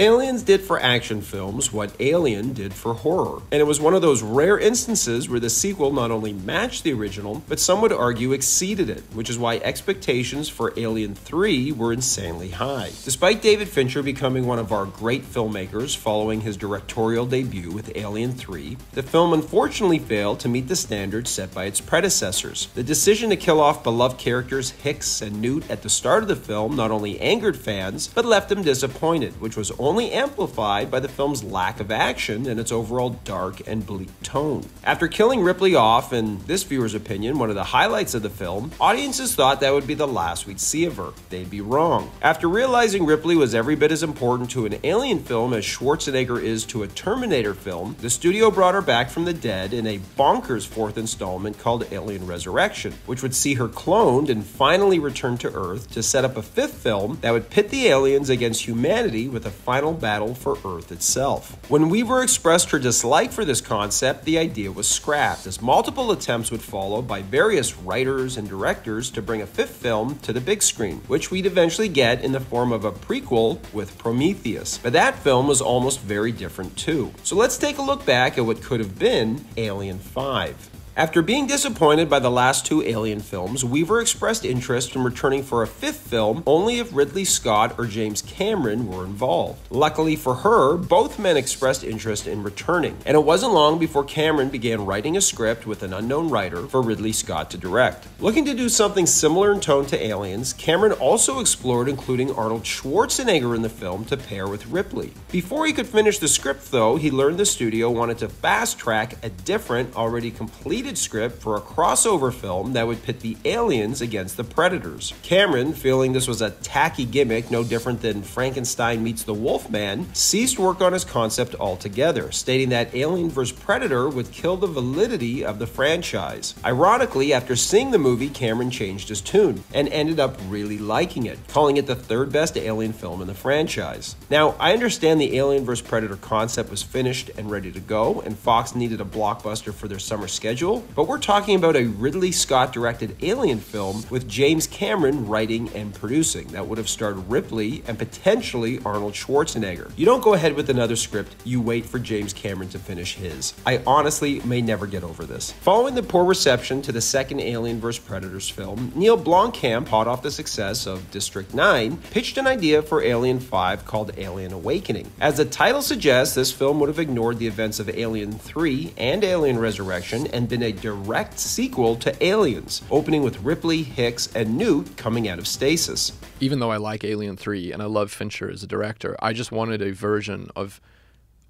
Aliens did for action films what Alien did for horror, and it was one of those rare instances where the sequel not only matched the original, but some would argue exceeded it, which is why expectations for Alien 3 were insanely high. Despite David Fincher becoming one of our great filmmakers following his directorial debut with Alien 3, the film unfortunately failed to meet the standards set by its predecessors. The decision to kill off beloved characters Hicks and Newt at the start of the film not only angered fans, but left them disappointed, which was amplified by the film's lack of action and its overall dark and bleak tone. After killing Ripley off, in this viewer's opinion, one of the highlights of the film, audiences thought that would be the last we'd see of her. They'd be wrong. After realizing Ripley was every bit as important to an alien film as Schwarzenegger is to a Terminator film, the studio brought her back from the dead in a bonkers fourth installment called Alien Resurrection, which would see her cloned and finally return to Earth to set up a fifth film that would pit the aliens against humanity with a final final battle for Earth itself. When Weaver expressed her dislike for this concept, the idea was scrapped, as multiple attempts would follow by various writers and directors to bring a fifth film to the big screen, which we'd eventually get in the form of a prequel with Prometheus. But that film was almost very different too. So let's take a look back at what could have been Alien 5. After being disappointed by the last two Alien films, Weaver expressed interest in returning for a fifth film only if Ridley Scott or James Cameron were involved. Luckily for her, both men expressed interest in returning, and it wasn't long before Cameron began writing a script with an unknown writer for Ridley Scott to direct. Looking to do something similar in tone to Aliens, Cameron also explored including Arnold Schwarzenegger in the film to pair with Ripley. Before he could finish the script, though, he learned the studio wanted to fast track a different, already complete script for a crossover film that would pit the aliens against the predators. Cameron, feeling this was a tacky gimmick no different than Frankenstein meets the Wolfman, ceased work on his concept altogether, stating that Alien vs. Predator would kill the validity of the franchise. Ironically, after seeing the movie, Cameron changed his tune and ended up really liking it, calling it the third best Alien film in the franchise. Now, I understand the Alien vs. Predator concept was finished and ready to go, and Fox needed a blockbuster for their summer schedule but we're talking about a Ridley Scott directed Alien film with James Cameron writing and producing that would have starred Ripley and potentially Arnold Schwarzenegger. You don't go ahead with another script, you wait for James Cameron to finish his. I honestly may never get over this. Following the poor reception to the second Alien vs. Predators film, Neill Blomkamp, hot off the success of District 9, pitched an idea for Alien 5 called Alien Awakening. As the title suggests, this film would have ignored the events of Alien 3 and Alien Resurrection and been a direct sequel to Aliens, opening with Ripley, Hicks, and Newt coming out of stasis. Even though I like Alien 3 and I love Fincher as a director, I just wanted a version of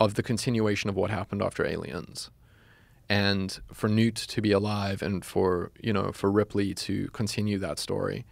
of the continuation of what happened after Aliens. And for Newt to be alive and for, you know, for Ripley to continue that story.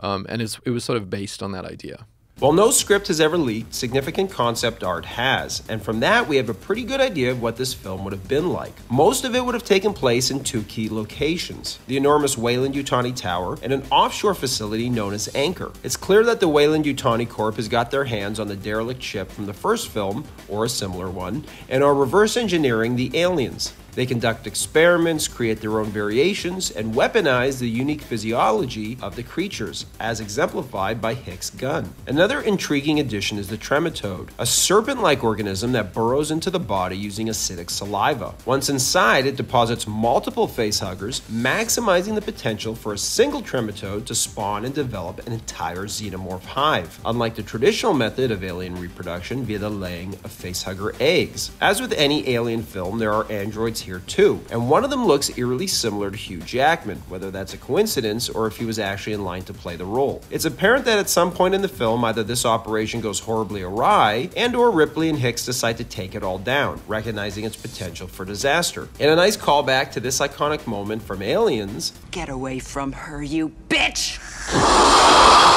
Um, and it was sort of based on that idea. While no script has ever leaked, significant concept art has, and from that we have a pretty good idea of what this film would have been like. Most of it would have taken place in two key locations the enormous Weyland-Yutani Tower and an offshore facility known as Anchor. It's clear that the Weyland-Yutani Corp has got their hands on the derelict ship from the first film, or a similar one, and are reverse engineering the aliens. They conduct experiments, create their own variations, and weaponize the unique physiology of the creatures, as exemplified by Hicks' gun. Another intriguing addition is the trematode, a serpent like organism that burrows into the body using acidic saliva. Once inside, it deposits multiple facehuggers, maximizing the potential for a single trematode to spawn and develop an entire xenomorph hive, unlike the traditional method of alien reproduction via the laying of facehugger eggs. As with any alien film, there are androids here too, and one of them looks eerily similar to Hugh Jackman, whether that's a coincidence or if he was actually in line to play the role. It's apparent that at some point in the film, either this operation goes horribly awry, and or Ripley and Hicks decide to take it all down, recognizing its potential for disaster. In a nice callback to this iconic moment from Aliens, Get away from her, you bitch!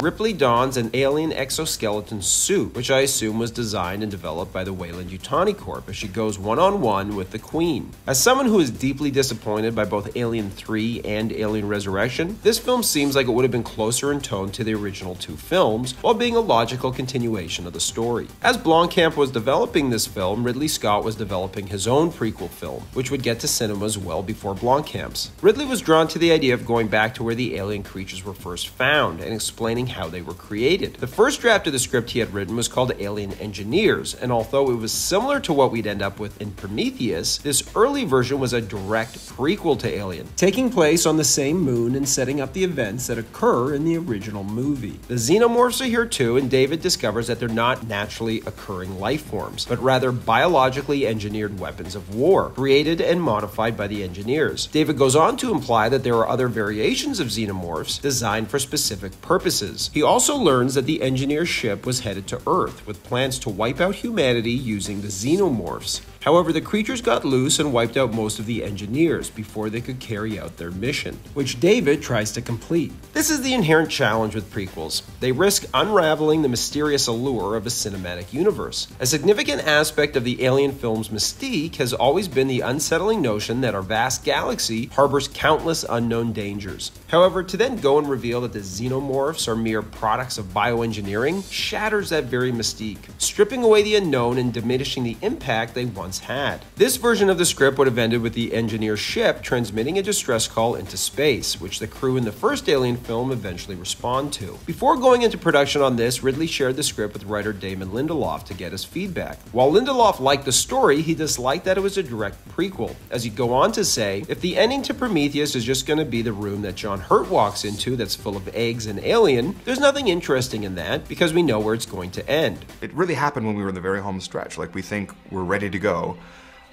Ripley dons an alien exoskeleton suit, which I assume was designed and developed by the Weyland-Yutani Corp as she goes one on one with the Queen. As someone who is deeply disappointed by both Alien 3 and Alien Resurrection, this film seems like it would have been closer in tone to the original two films, while being a logical continuation of the story. As Blomkamp was developing this film, Ridley Scott was developing his own prequel film, which would get to cinemas well before Blomkamp's. Ridley was drawn to the idea of going back to where the alien creatures were first found and explaining how they were created. The first draft of the script he had written was called Alien Engineers, and although it was similar to what we'd end up with in Prometheus, this early version was a direct prequel to Alien, taking place on the same moon and setting up the events that occur in the original movie. The xenomorphs are here too, and David discovers that they're not naturally occurring life forms, but rather biologically engineered weapons of war, created and modified by the engineers. David goes on to imply that there are other variations of xenomorphs designed for specific purposes. He also learns that the engineer ship was headed to Earth with plans to wipe out humanity using the xenomorphs. However, the creatures got loose and wiped out most of the engineers before they could carry out their mission, which David tries to complete. This is the inherent challenge with prequels. They risk unraveling the mysterious allure of a cinematic universe. A significant aspect of the Alien film's mystique has always been the unsettling notion that our vast galaxy harbors countless unknown dangers. However, to then go and reveal that the xenomorphs are mere products of bioengineering shatters that very mystique, stripping away the unknown and diminishing the impact they once had. This version of the script would have ended with the engineer ship transmitting a distress call into space, which the crew in the first Alien film eventually respond to. Before going into production on this, Ridley shared the script with writer Damon Lindelof to get his feedback. While Lindelof liked the story, he disliked that it was a direct prequel, as he'd go on to say, if the ending to Prometheus is just going to be the room that John Hurt walks into that's full of eggs and alien, there's nothing interesting in that because we know where it's going to end. It really happened when we were in the very home stretch. Like, we think we're ready to go.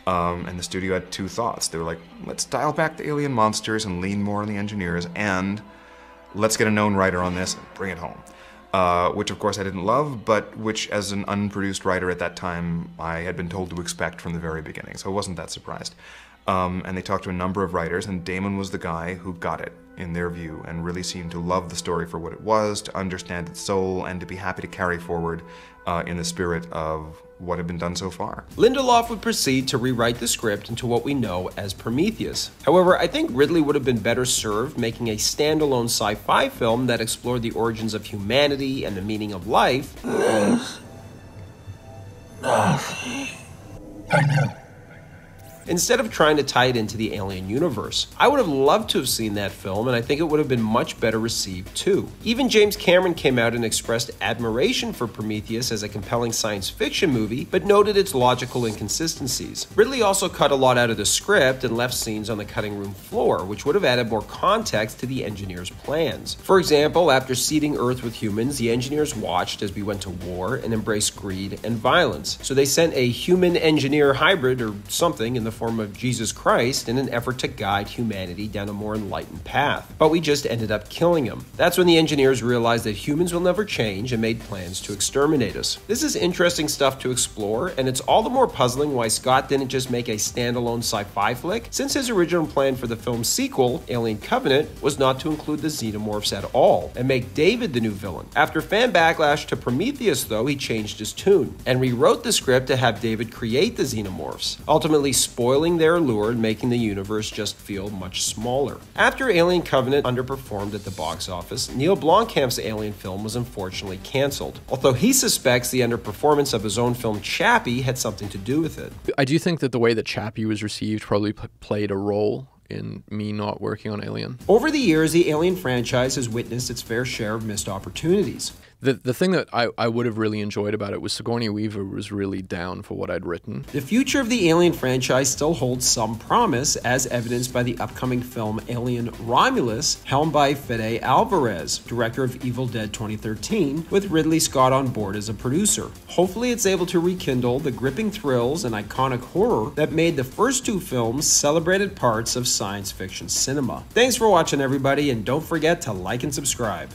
Um, and the studio had two thoughts. They were like, let's dial back the alien monsters and lean more on the engineers, and let's get a known writer on this and bring it home. Uh, which, of course, I didn't love, but which, as an unproduced writer at that time, I had been told to expect from the very beginning, so I wasn't that surprised. Um, and they talked to a number of writers, and Damon was the guy who got it, in their view, and really seemed to love the story for what it was, to understand its soul, and to be happy to carry forward uh, in the spirit of what had been done so far. Lindelof would proceed to rewrite the script into what we know as Prometheus. However, I think Ridley would have been better served making a standalone sci fi film that explored the origins of humanity and the meaning of life. Instead of trying to tie it into the Alien universe. I would have loved to have seen that film, and I think it would have been much better received too. Even James Cameron came out and expressed admiration for Prometheus as a compelling science fiction movie, but noted its logical inconsistencies. Ridley also cut a lot out of the script and left scenes on the cutting room floor, which would have added more context to the engineers' plans. For example, after seeding Earth with humans, the engineers watched as we went to war and embraced greed and violence. So they sent a human engineer hybrid or something in the form of Jesus Christ in an effort to guide humanity down a more enlightened path. But we just ended up killing him. That's when the engineers realized that humans will never change and made plans to exterminate us. This is interesting stuff to explore, and it's all the more puzzling why Scott didn't just make a standalone sci fi flick, since his original plan for the film's sequel, Alien Covenant, was not to include the xenomorphs at all and make David the new villain. After fan backlash to Prometheus, though, he changed his tune and rewrote the script to have David create the xenomorphs, ultimately spoiling spoiling their allure and making the universe just feel much smaller. After Alien Covenant underperformed at the box office, Neill Blomkamp's Alien film was unfortunately cancelled, although he suspects the underperformance of his own film Chappie had something to do with it. I do think that the way that Chappie was received probably played a role in me not working on Alien. Over the years, the Alien franchise has witnessed its fair share of missed opportunities. The the thing that I, I would have really enjoyed about it was Sigourney Weaver was really down for what I'd written. The future of the Alien franchise still holds some promise, as evidenced by the upcoming film Alien Romulus, helmed by Fede Alvarez, director of Evil Dead 2013, with Ridley Scott on board as a producer. Hopefully, it's able to rekindle the gripping thrills and iconic horror that made the first two films celebrated parts of science fiction cinema. Thanks for watching, everybody, and don't forget to like and subscribe.